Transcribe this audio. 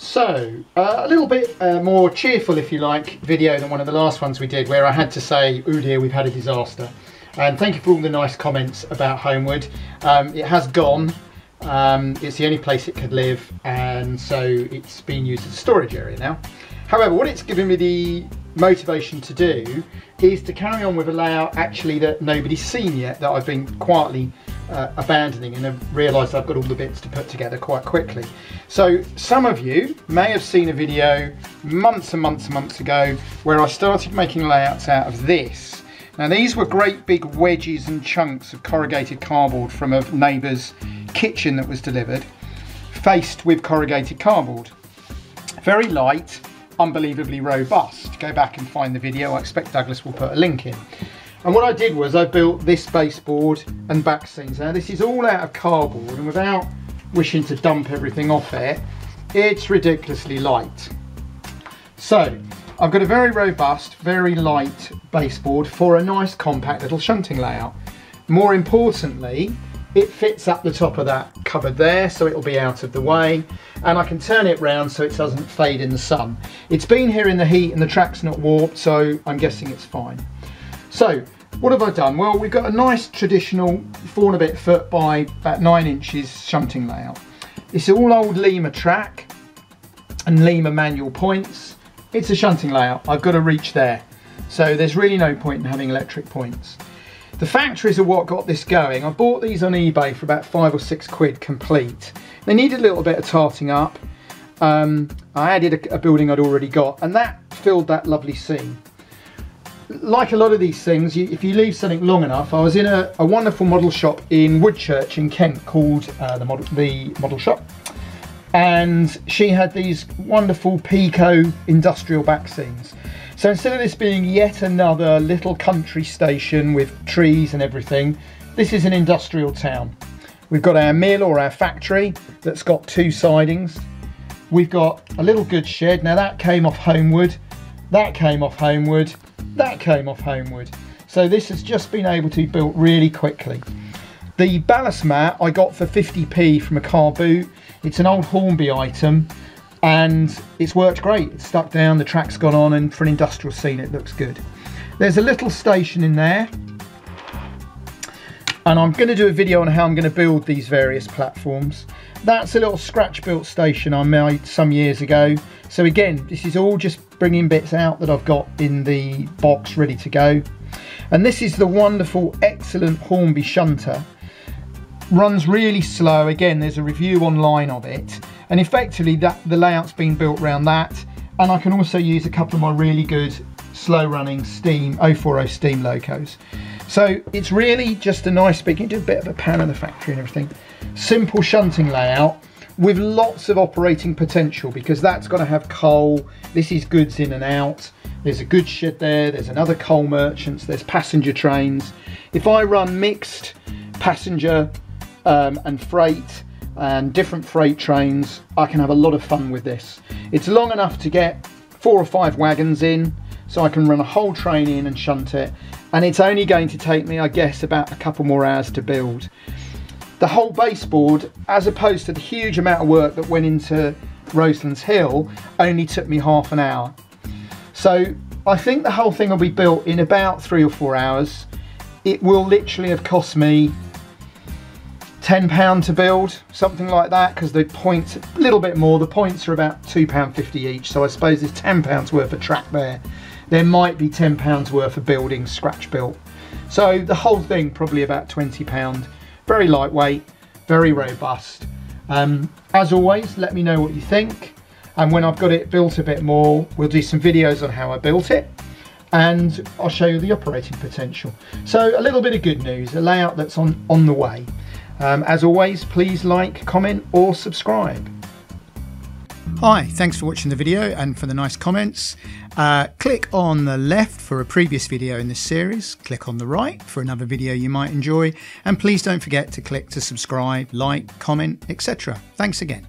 So, uh, a little bit uh, more cheerful, if you like, video than one of the last ones we did where I had to say, oh dear, we've had a disaster. And thank you for all the nice comments about Homewood. Um, it has gone. Um, it's the only place it could live and so it's being used as a storage area now. However, what it's given me the motivation to do is to carry on with a layout actually that nobody's seen yet that I've been quietly uh, abandoning and have realised I've got all the bits to put together quite quickly. So some of you may have seen a video months and months and months ago where I started making layouts out of this. Now these were great big wedges and chunks of corrugated cardboard from a neighbour's kitchen that was delivered, faced with corrugated cardboard. Very light, unbelievably robust. Go back and find the video. I expect Douglas will put a link in. And what I did was I built this baseboard and back scenes. Now this is all out of cardboard and without wishing to dump everything off it, it's ridiculously light. So I've got a very robust, very light baseboard for a nice compact little shunting layout. More importantly, it fits up the top of that cupboard there so it'll be out of the way and I can turn it round so it doesn't fade in the sun. It's been here in the heat and the track's not warped so I'm guessing it's fine. So what have I done? Well, we've got a nice traditional four and a bit foot by about nine inches shunting layout. It's all old Lima track and Lima manual points. It's a shunting layout. I've got to reach there. So there's really no point in having electric points. The factories are what got this going. I bought these on eBay for about five or six quid complete. They needed a little bit of tarting up. Um, I added a, a building I'd already got and that filled that lovely seam like a lot of these things, you, if you leave something long enough, I was in a, a wonderful model shop in Woodchurch in Kent called uh, the, model, the Model Shop. And she had these wonderful Peco industrial back scenes. So instead of this being yet another little country station with trees and everything, this is an industrial town. We've got our mill or our factory that's got two sidings. We've got a little goods shed. Now that came off Homewood. That came off Homewood that came off Homewood. So this has just been able to be built really quickly. The ballast mat I got for 50p from a car boot. It's an old Hornby item and it's worked great. It's stuck down, the track's gone on and for an industrial scene it looks good. There's a little station in there and I'm going to do a video on how I'm going to build these various platforms. That's a little scratch built station I made some years ago. So again, this is all just bringing bits out that I've got in the box ready to go. And this is the wonderful, excellent Hornby shunter. Runs really slow. Again, there's a review online of it. And effectively, that the layout's been built around that. And I can also use a couple of my really good slow running steam 040 steam locos. So it's really just a nice big, you can do a bit of a pan in the factory and everything. Simple shunting layout with lots of operating potential because that's going to have coal. This is goods in and out. There's a goods shed there. There's another coal merchants. There's passenger trains. If I run mixed passenger um, and freight and different freight trains, I can have a lot of fun with this. It's long enough to get four or five wagons in so I can run a whole train in and shunt it. And it's only going to take me, I guess, about a couple more hours to build the whole baseboard, as opposed to the huge amount of work that went into Roselands Hill, only took me half an hour. So I think the whole thing will be built in about three or four hours. It will literally have cost me £10 to build, something like that, because the points, a little bit more, the points are about £2.50 each, so I suppose there's £10 worth of track there. There might be £10 worth of building scratch built. So the whole thing probably about £20 very lightweight, very robust. Um, as always, let me know what you think. And when I've got it built a bit more, we'll do some videos on how I built it and I'll show you the operating potential. So a little bit of good news, a layout that's on, on the way. Um, as always, please like, comment or subscribe. Hi, thanks for watching the video and for the nice comments. Uh, click on the left for a previous video in this series, click on the right for another video you might enjoy, and please don't forget to click to subscribe, like, comment, etc. Thanks again.